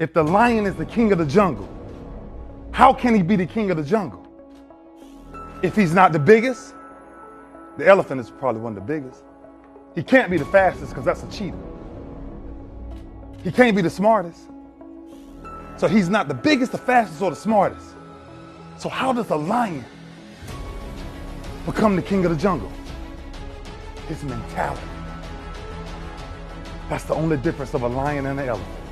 If the lion is the king of the jungle, how can he be the king of the jungle? If he's not the biggest, the elephant is probably one of the biggest. He can't be the fastest because that's a cheetah. He can't be the smartest. So he's not the biggest, the fastest, or the smartest. So how does a lion become the king of the jungle? His mentality. That's the only difference of a lion and an elephant.